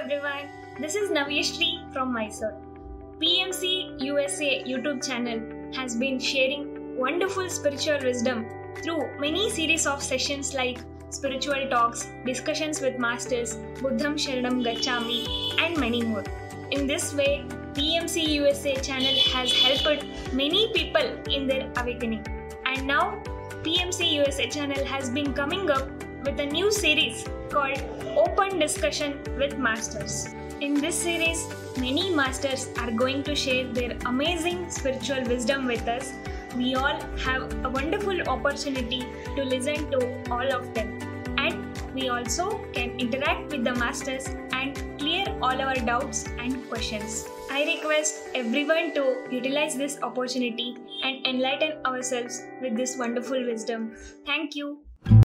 everyone. This is Navyasri from Mysore. PMC USA YouTube channel has been sharing wonderful spiritual wisdom through many series of sessions like spiritual talks, discussions with masters, Buddham Sharanam Gachami, and many more. In this way, PMC USA channel has helped many people in their awakening. And now, PMC USA channel has been coming up with a new series called Open Discussion with Masters. In this series, many masters are going to share their amazing spiritual wisdom with us. We all have a wonderful opportunity to listen to all of them. And we also can interact with the masters and clear all our doubts and questions. I request everyone to utilize this opportunity and enlighten ourselves with this wonderful wisdom. Thank you.